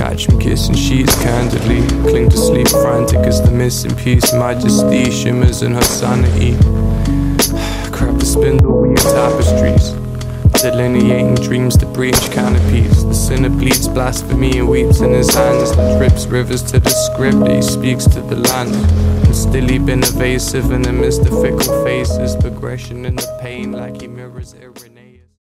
Catch me kissing sheets candidly. Cling to sleep frantic as the missing piece. Majesty shimmers in her sanity. Crap the spindle weave tapestries. Delineating dreams to breach canopies. The sinner bleeds blasphemy and weeps in his hands. That drips rivers to the script that he speaks to the land. And still he been evasive in the midst fickle faces. Progression in the pain like he mirrors irritation.